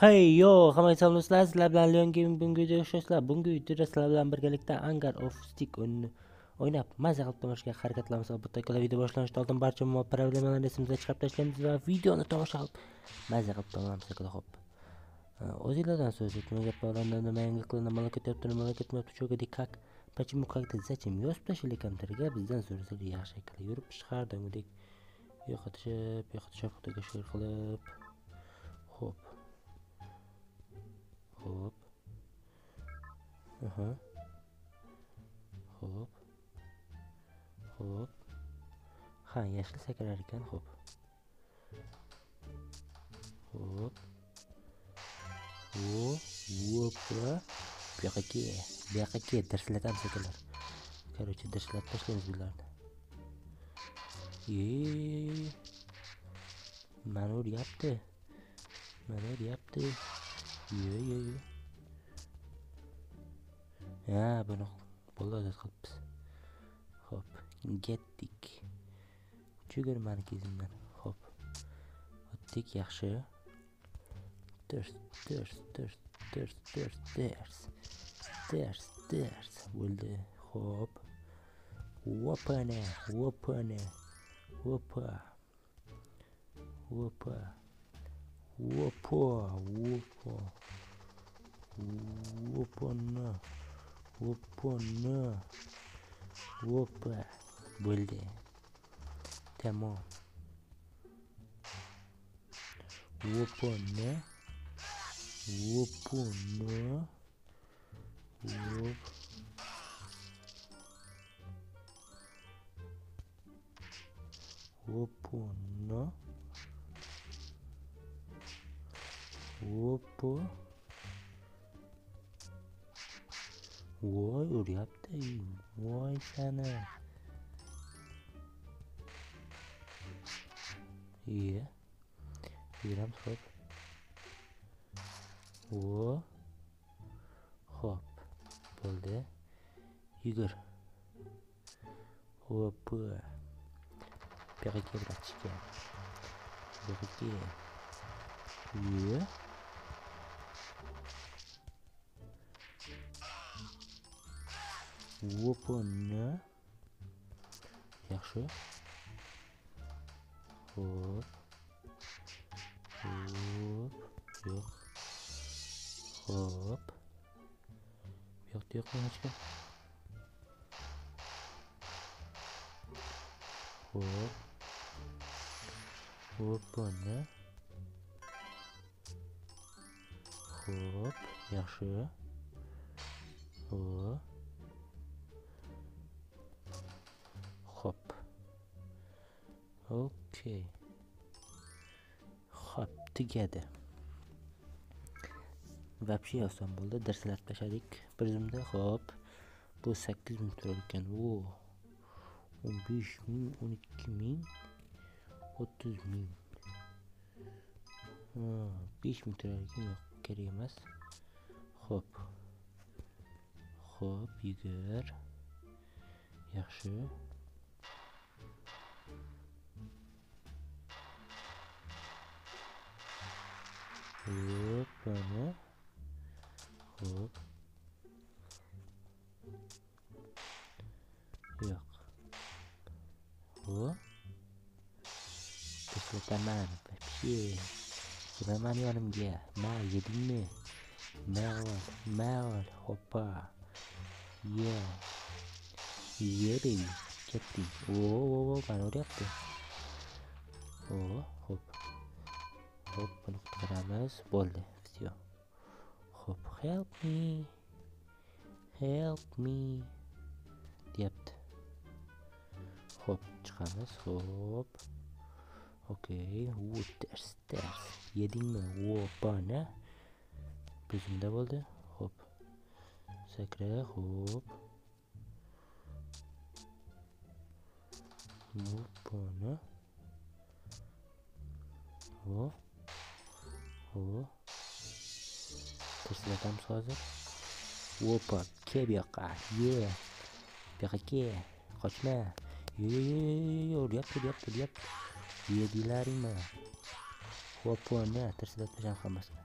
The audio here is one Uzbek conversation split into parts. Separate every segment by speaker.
Speaker 1: Hey yo, hammaga do'stlar, Sizlar bilan Leon Gaming bugungi videoga o'xshashlar. Bugungi videoda sizlar bilan birgalikda Angar of Stick o'yinini o'ynab maza qilib tomoshaga harakatlanamiz. Albatta, ikkala video boshlanishidan oldin barcha muammo problemalarni esimizdan chiqarib tashlaymiz va videoni tomosha qilib maza qilib tomamiz akala hop. O'zinglardan so'z nima gap bor, nima yangiliklar, nimalar ketyapti, nimalar ketmayapti, cho'gadi как, почему, как-то, зачем yozib tashlaylik kommentariyga bizdan so'rasalar yaxshi akala. Yurib har yo'qotishib, yo'qotishib, xudoga shukur qilib. Hop. Aha. Hop. Hop. Ha, yashil sakrar ekan, hop. Hop. О, опа. Bu yoqqa ke, bu yoqqa ke, darslatamiz akalar. Короче, darslatib tashlaymiz bularni. Ye. Mana uryapti. Mana. Yo, yo, yo. Ha, buni bo'ladi qilibmiz. Hop, getdik. Chugur meniki. Hop. O'tdik yaxshi. ters ters ters ters ters ters ters ters Bo'ldi. Hop. Опа-на, опа-на. Опа. Опа. Opa, opa, opa, na, opa, na, opa, bolha, tá bom, opa, né, opa, na, opa, opa, Iya. 와 우리 O. Hop. Bo'ldi. 예 이람 섭 yoqqa kel, bratishka. Bu yoqqa kel. Iya. Опа-на. Wopone chercheur. Hop. Hop. Hop. Bir başka. Hop. Hopana. Hop. Chercheur. Hop. Okay. Hop, tugadi. Вообще oson bo'ldi. Darslar tashladik bir zumda. Hop. Bu sakkiz ming turar ekan. O. 15 ming, 12 ming, 30 ming. besh ming turar ekan. Yo'q, kerak emas. Hop. Hop, yugur. Yaxshi. Hop, mana. Hop. Yo'q. Hop. Tashlataman. Вообще. Kelma mani yonimga. Ma, yedingmi? Ma ol, ma ol. Hoppa. Ye. Ye baby. Ketdik. Oo, mana uryapti. O, hop. Hop buni qildiramiz. Bo'ldi. Video. Hop, help me. Help me deyapti. Hop, chiqamiz. Hop. Okay, u ters, ters. Yedingmi? Opana. Bizimda bo'ldi. Hop. Sakra, hop. Opana. Hop. o Tersine tam sozib. Opa, kel bu yoqqa. Ye. Bu yoqqa kel. Qochma. Yo yo yo yo yo, uryapti, uryapti, uryapti. Yedilaringmi? Opa, ne, tirsidatmasan hammasini.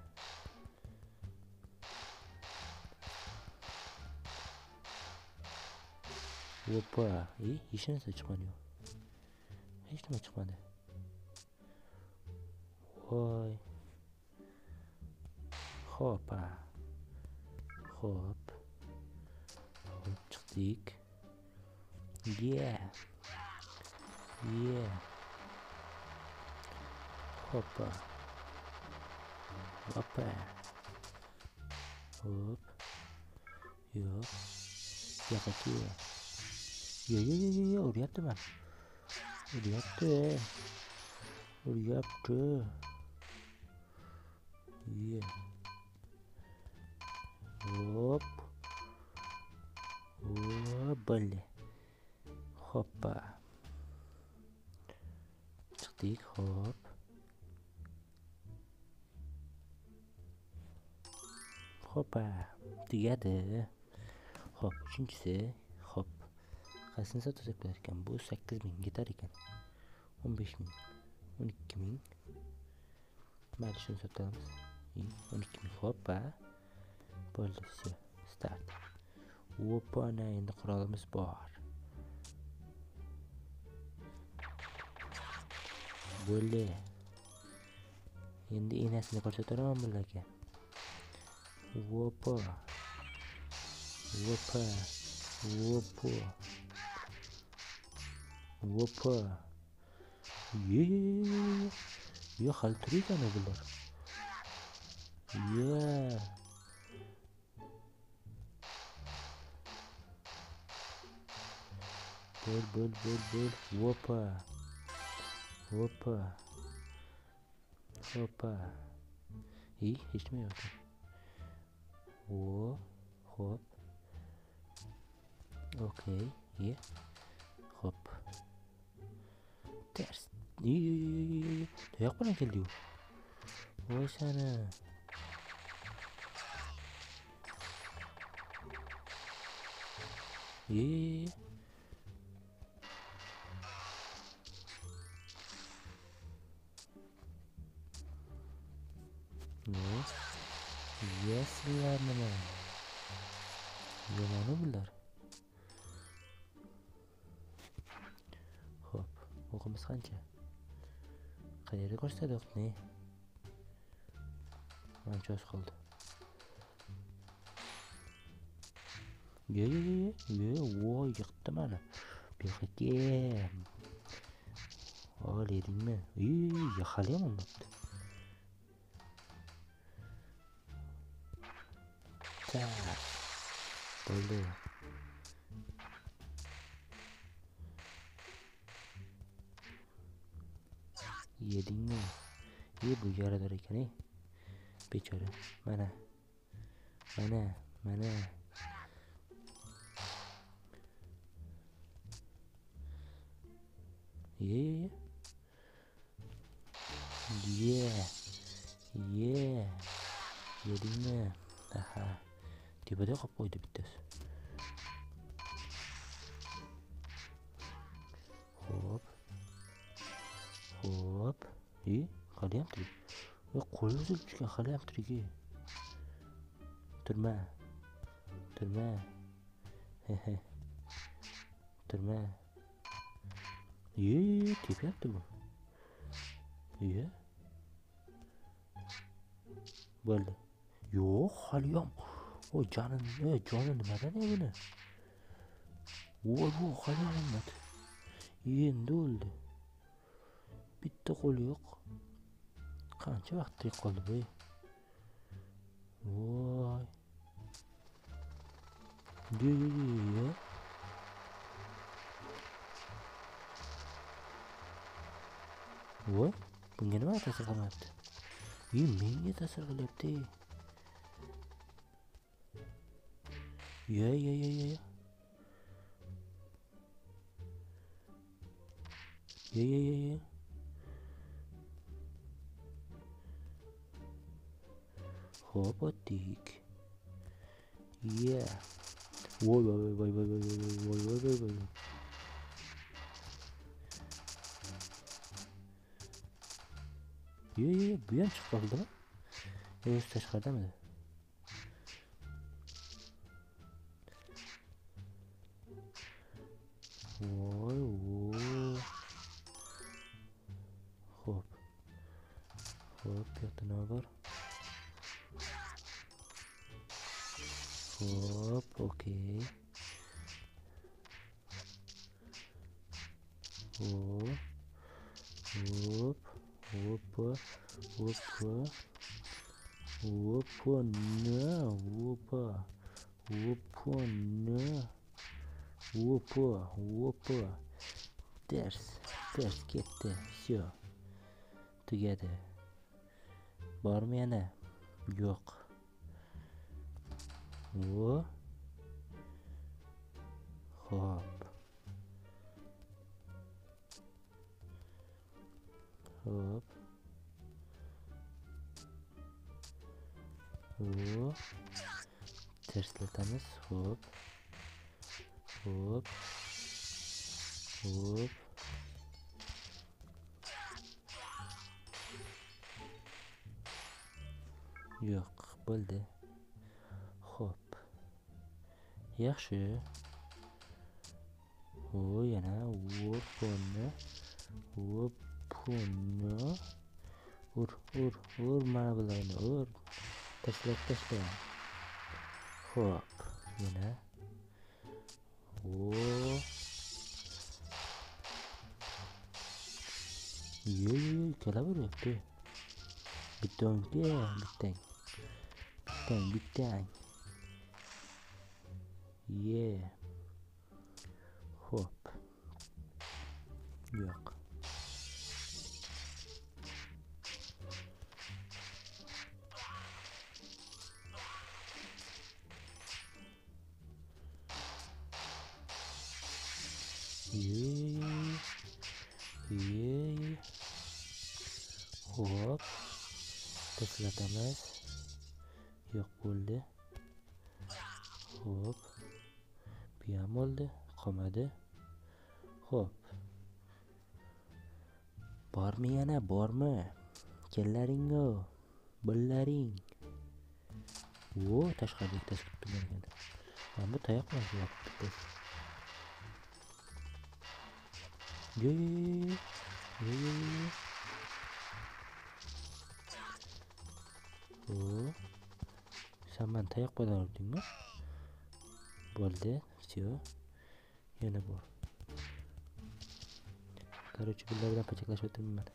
Speaker 1: Opa, e, hech narsa chiqmadi. Hech nima chiqmadi. hoppa, hop, hop çıktık. Yeah, yeah, hoppa, hoppa, hop, yok, yak atıyor. Yo yo yo yo yo oraya yaptı ben. Oraya yaptı. Oraya yaptı. Yeah. Hop. Hop bo'ldi. Hoppa. Chiqdik, hop. Hoppa. Tugadi. Hop, uchinchisi. Hop. Qaysini sotsak bo'lar ekan? Bu 8000 ketar ekan. 15000. 12000. Mayli, shuni sotamiz. 12000. Hoppa. polisi start. Opana endi qurolimiz bor. Bo'ldi. Endi enasini ko'rsataman mullaga opa opa opa opa ye ye hali tirik ana bular. Ye Bo'l, bo'l, bo'l, bo'l. Opa. Opa. Opa. İyi, hiç mi yok? O, hop. Okey, iyi. Hop. Ters. İyi, iyi, iyi, iyi. Dayak bana geldi o. Vay sana. İyi, iyi, iyi. Bilasizlar nima? Yomoni bular. Xo'p, o'qimiz qancha? Qayerda ko'rsatadi o'qni? Ancha oz qoldi. Ye, ye, ye, ye, voy, yiqitdi mani. Bu yoqqa kel. ya, Tolu. Iya dingin. Iya bujara dari kini. Kan, picture, Mana? Mana? Mana? Iya iya iya. Yeah. Yeah. Yeah. Tepada qolib qo'ydi bittasi. Xo'p. Xo'p. E, haliyam tirik. Voy, qo'li uzilib tushgan, haliyam tirik. e. Turma. Turma. Turma. Ye, tepyapti bu. Ye. Bo'ldi. Yo'q, hali O canın ne? Canın ой ой Oğlu kadar енді өлді öldü. қол жоқ қанша Kanca vakti kaldı bu. Vay. Diyor. Vay. Bu ne var tasarlamak? е ya tasarlamak değil. Ye ye ye ye. Ye ye ye ye. Robotik. Yeah. Vay vay vay vay vay vay vay vay vay vay. vay vay. Ye ye ye bu yan çıktı lan. Henüz teşkil edemedi. Опа. Опа, на, опа. Опа, на. Опа, опа. ters ters ketdi все tugadi bormi yana yo'q vo hop hop hop. Terslatamiz hop. Hop. Hop. Yo'q bo'ldi. Ho'p. Yaxshi. O yana o'pni o'pni ur ur ur mana bularni ur. Teşleşleşti yani. Hop yine. Oo. Yo yo yo kelabur yaptı. Bitton ki bitton. Bitton bitton. Yeah. Hop. Yok. Ye ye ho'p tashlatamiz yo'q bo'ldi ho'p bu ham bo'ldi qolmadi ho'p bormi yana bormi kellaringu bullaring o tashqarida ikkitasi kutib turgan ekan mana bu tayoq bilan yopib bittasi yo yo yo yo yo O, sen urdingmi bo'ldi все yana bor короче bular bilan pachaklashib o'tirmayman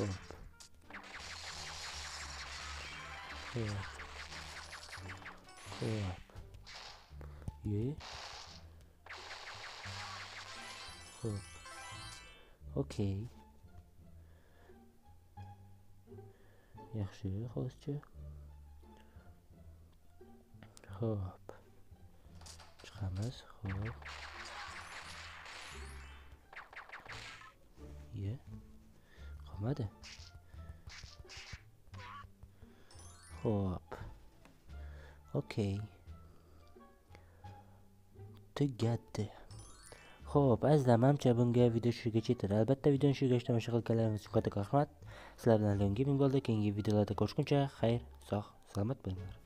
Speaker 1: up clear up clear up yeah up okey yaxshi hop chiqamiz hop. Qolmadi ho'p. Okey. Tugadi ho'p azizlar manimcha bunga video shu yergacha yetadi albatta videoni shu yergacha tomosha qilganlaringiz uchun kattakon rahmat. Sizlar bilan leon gaming bo'ldi keyingi videolarda ko'rishguncha xayr sog' salomat bo'linglar.